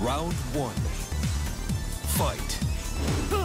Round one. Fight.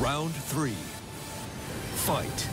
Round three. Fight.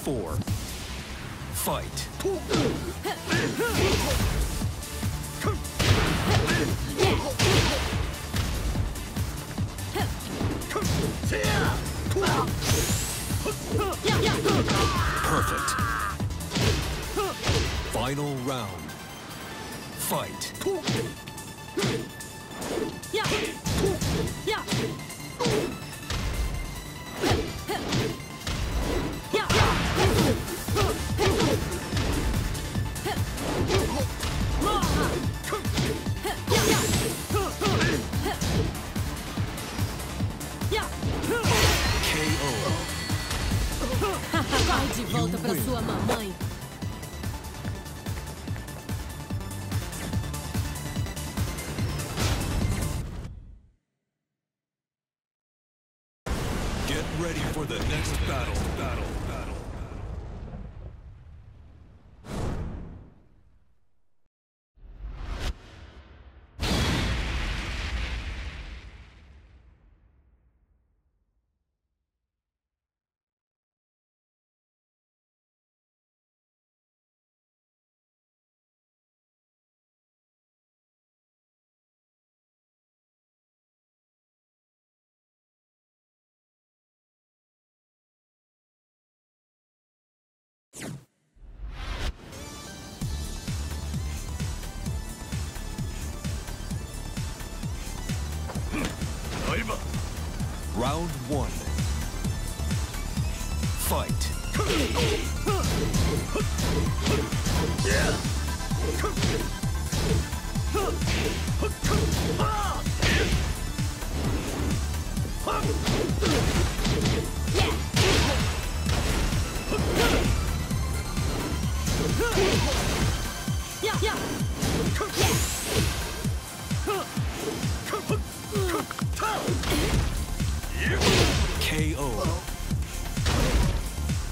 Four. Fight. Perfect. Final round. Fight. Yeah. Yeah. Vai de volta win. sua mamãe. Get ready for the next battle. Battle. Round one. Fight.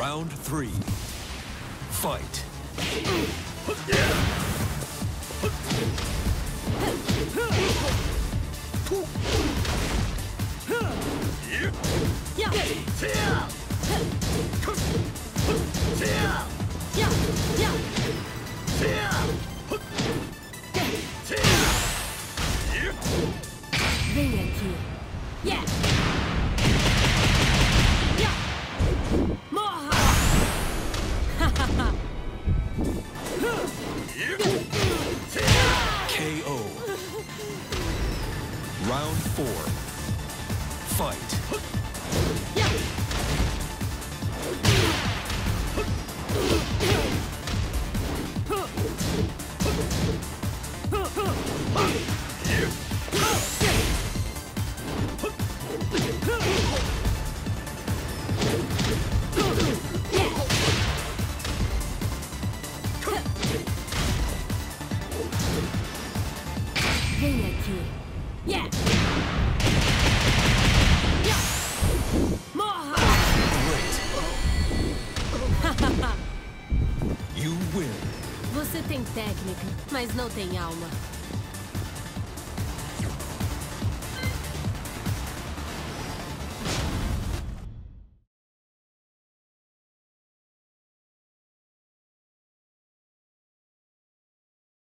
Round three. Fight. Mas não tem alma.